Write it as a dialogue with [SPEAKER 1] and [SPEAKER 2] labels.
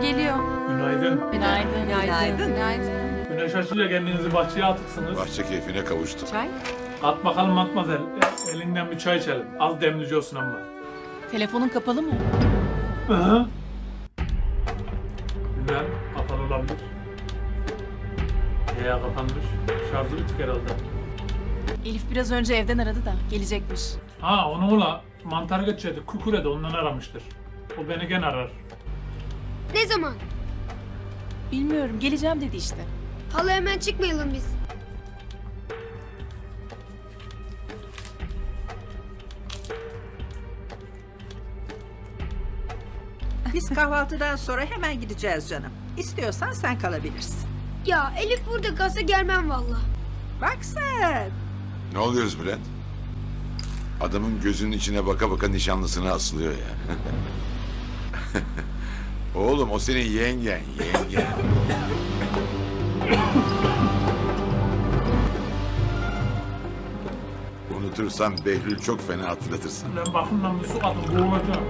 [SPEAKER 1] Günaydın.
[SPEAKER 2] Günaydın.
[SPEAKER 3] Güneş açınca kendinizi bahçeye atıksınız.
[SPEAKER 4] Bahçe keyfine kavuştuk.
[SPEAKER 2] Çay?
[SPEAKER 3] At bakalım matmazel. E, Elinden bir çay içelim. Az demlici olsun ama.
[SPEAKER 2] Telefonun kapalı mı?
[SPEAKER 3] Hı hı. Bilmem. Kapalı olabilir. Ya kapanmış. Şarjı bitik herhalde.
[SPEAKER 2] Elif biraz önce evden aradı da gelecekmiş.
[SPEAKER 3] Ha onu ola mantar geçirdi. Kukure de ondan aramıştır. O beni gene arar.
[SPEAKER 5] Ne zaman?
[SPEAKER 2] Bilmiyorum geleceğim dedi işte.
[SPEAKER 5] Hala hemen çıkmayalım biz.
[SPEAKER 1] Biz kahvaltıdan sonra hemen gideceğiz canım. İstiyorsan sen kalabilirsin.
[SPEAKER 5] Ya Elif burada gazı gelmem valla.
[SPEAKER 1] Bak sen.
[SPEAKER 4] Ne oluyoruz Bülent? Adamın gözünün içine baka baka nişanlısına asılıyor ya. Oğlum o senin yengen, yengen. Unutursan Behlül çok fena hatırlatırsın.
[SPEAKER 3] Ben bakımdan bir su atın boğulacağım.